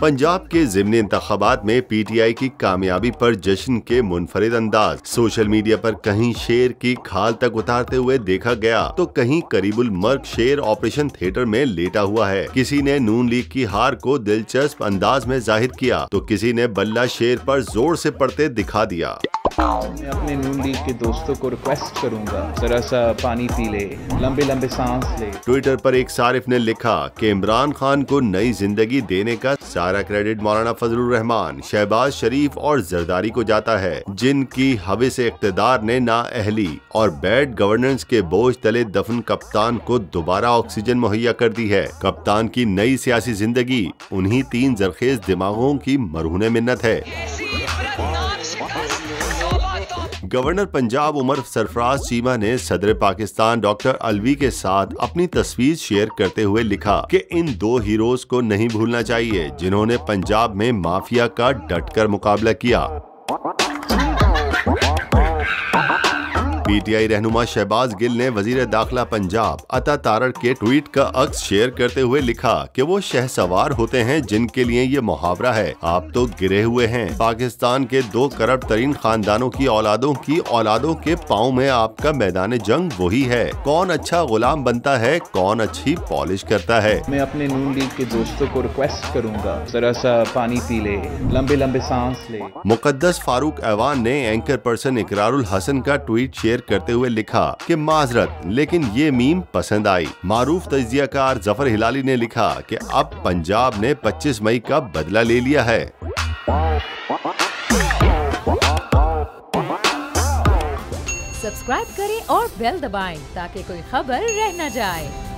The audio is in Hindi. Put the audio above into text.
पंजाब के जिमनी इंतबात में पीटीआई की कामयाबी पर जश्न के मुनफरिद अंदाज। सोशल मीडिया पर कहीं शेर की खाल तक उतारते हुए देखा गया तो कहीं करीबुल मर्ग शेर ऑपरेशन थिएटर में लेटा हुआ है। किसी ने नून लीग की हार को दिलचस्प अंदाज में ज़ाहिर किया तो किसी ने बल्ला शेर पर ज़ोर से पड़ते दिखा दिया। मैं अपने नून लीग के दोस्तों को रिक्वेस्ट करूँगा जरा सा पानी पी ले लंबे लंबे सांस ले। ट्विटर पर एक सारिफ ने लिखा कि इमरान खान को नई ज़िंदगी देने का सारा क्रेडिट मौलाना फजलुर रहमान शहबाज शरीफ और जरदारी को जाता है जिनकी हवे से इकतदार ने ना अहली और बैड गवर्नेंस के बोझ तले दफन कप्तान को दोबारा ऑक्सीजन मुहैया कर दी है। कप्तान की नई सियासी ज़िंदगी उन्हीं तीन जरखेज दिमागों की मरहून मिन्नत है। गवर्नर पंजाब उमर सरफराज चीमा ने सदर पाकिस्तान डॉक्टर अलवी के साथ अपनी तस्वीर शेयर करते हुए लिखा कि इन दो हीरोज को नहीं भूलना चाहिए, जिन्होंने पंजाब में माफिया का डटकर मुकाबला किया। पीटीआई रहनुमा शहबाज गिल ने वज़ीर दाखिला पंजाब अता तारड़ के ट्वीट का अक्स शेयर करते हुए लिखा कि वो शह सवार होते हैं जिनके लिए ये मुहावरा है। आप तो गिरे हुए हैं। पाकिस्तान के दो करप्ट तरीन खानदानों की औलादों की औलादों के पाँव में आपका मैदान जंग वही है। कौन अच्छा गुलाम बनता है कौन अच्छी पॉलिश करता है। मैं अपने नून लीग के दोस्तों को रिक्वेस्ट करूँगा जरा सा पानी पी ले लंबे लंबे सांस ले। मुकद्दस फारूक ऐवान ने एंकर पर्सन इकरारुल हसन का ट्वीट शेयर करते हुए लिखा कि माजरत, लेकिन ये मीम पसंद आई। मारूफ तजियाकार ज़फ़र हिलाली ने लिखा कि अब पंजाब ने 25 मई का बदला ले लिया है। सब्सक्राइब करें और बेल दबाएँ ताकि कोई खबर रह न जाए।